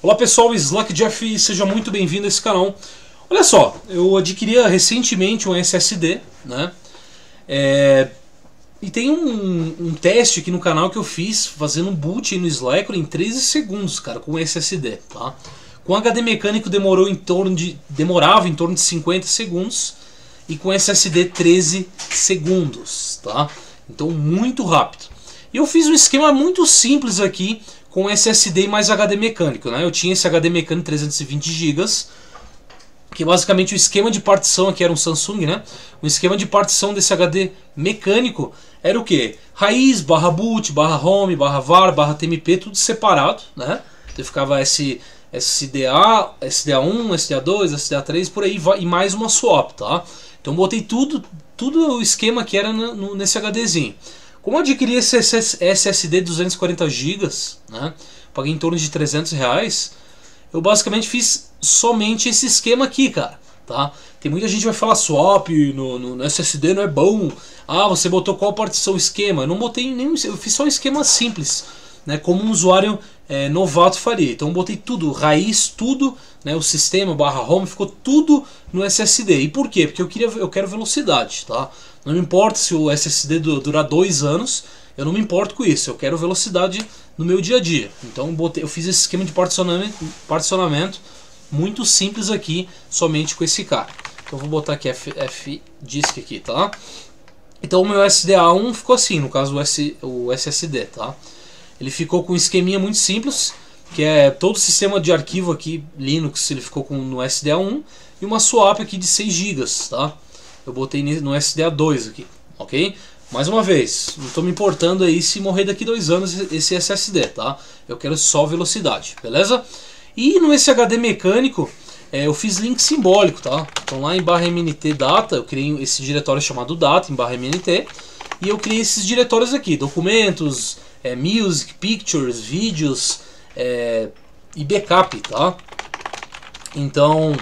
Olá pessoal, Slack Jeff, seja muito bem-vindo a esse canal. Olha só, eu adquiri recentemente um SSD, né? É... E tem um, um, teste aqui no canal que eu fiz fazendo um boot no Slack em 13 segundos, cara, com SSD, tá? Com HD mecânico demorou em torno de demorava em torno de 50 segundos e com SSD 13 segundos, tá? Então muito rápido. E eu fiz um esquema muito simples aqui com SSD mais HD mecânico. Né? Eu tinha esse HD mecânico 320 GB, que basicamente o esquema de partição aqui era um Samsung, né? O esquema de partição desse HD mecânico era o que? Raiz, barra boot, barra home, barra var, barra tmp, tudo separado, né? Então ficava esse SDA, SDA1, SDA2, SDA3, por aí, e mais uma swap, tá? Então botei tudo, tudo o esquema que era nesse HDzinho. Como eu adquiri esse SSD 240 GB, né, paguei em torno de 300 reais, eu basicamente fiz somente esse esquema aqui, cara. Tá? Tem muita gente que vai falar swap no, no, no, SSD não é bom. Ah, você botou qual partição esquema? Eu não botei nenhum, eu fiz só um esquema simples, né, como um usuário é, novato faria. Então botei tudo, raiz, tudo, né, o sistema barra home ficou tudo no SSD. E por quê? Porque eu queria, eu quero velocidade, tá? Não me importa se o SSD durar dois anos, eu não me importo com isso. Eu quero velocidade no meu dia a dia. Então botei, eu fiz esse esquema de particionamento, particionamento muito simples aqui, somente com esse cara. Então vou botar aqui F, F disk aqui, tá? Então o meu SDA1 ficou assim, no caso o, S, o SSD, tá? Ele ficou com um esqueminha muito simples, que é todo o sistema de arquivo aqui, Linux, ele ficou com no SDA1 e uma swap aqui de 6 GB, tá? Eu botei no SDA2 aqui, ok? Mais uma vez, não estou me importando aí se morrer daqui dois anos esse SSD, tá? Eu quero só velocidade, beleza? E no SHD mecânico, é, eu fiz link simbólico, tá? Então lá em barra MNT data, eu criei esse diretório chamado data em barra MNT, e eu criei esses diretórios aqui, documentos, é, music, pictures, vídeos é, e backup, tá? Então,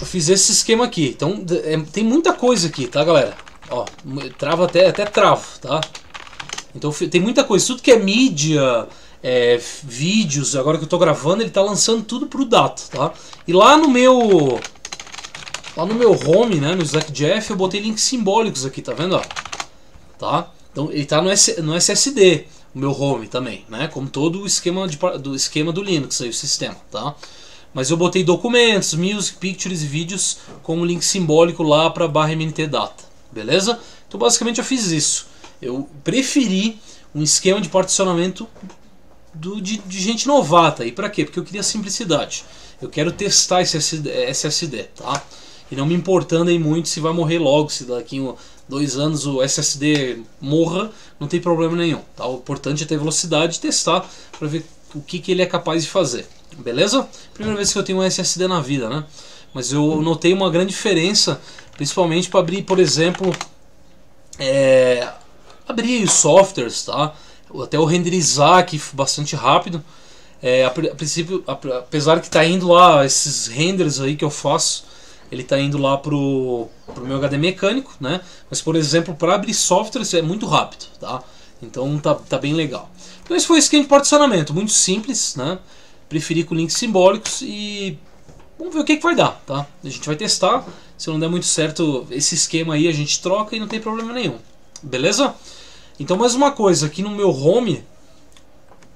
eu fiz esse esquema aqui. Então é, tem muita coisa aqui, tá galera? Ó, trava até, até travo, tá? Então tem muita coisa. Tudo que é mídia, é, vídeos, agora que eu tô gravando, ele tá lançando tudo pro data, tá? E lá no meu... Lá no meu home, né, no Slack Jeff, eu botei links simbólicos aqui, tá vendo? Ó? Tá? Então ele tá no, no SSD, o meu home também, né? Como todo o esquema, de, do, esquema do Linux, aí, o sistema, tá? Mas eu botei documentos, music, pictures e vídeos como link simbólico lá para barra MNT Data, beleza? Então basicamente eu fiz isso. Eu preferi um esquema de particionamento do, de, de gente novata. E para quê? Porque eu queria simplicidade. Eu quero testar esse SSD, tá? E não me importando aí muito se vai morrer logo, se daqui a dois anos o SSD morra, não tem problema nenhum. Tá? O importante é ter velocidade e testar para ver o que, que ele é capaz de fazer. Beleza? Primeira vez que eu tenho um SSD na vida, né? Mas eu notei uma grande diferença, principalmente para abrir, por exemplo, é, abrir softwares, tá? Até o renderizar aqui bastante rápido. É, a, princípio, apesar que está indo lá esses renders aí que eu faço, ele está indo lá pro, pro meu HD mecânico, né? Mas por exemplo, para abrir softwares é muito rápido, tá? Então tá, tá bem legal. Então esse foi o esquema de particionamento, muito simples, né? preferi com links simbólicos e vamos ver o que, que vai dar, tá? A gente vai testar, se não der muito certo esse esquema aí a gente troca e não tem problema nenhum, beleza? Então mais uma coisa, aqui no meu home,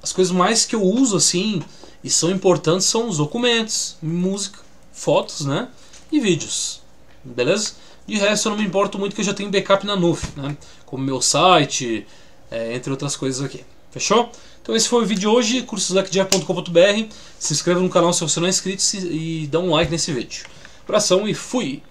as coisas mais que eu uso assim e são importantes são os documentos, música, fotos, né? E vídeos, beleza? De resto eu não me importo muito que eu já tenho backup na nuvem, né? Como meu site, é, entre outras coisas aqui. Fechou? Então esse foi o vídeo de hoje, cursoslackjeff.com.br. Se inscreva no canal se você não é inscrito e dá um like nesse vídeo. Abração e fui!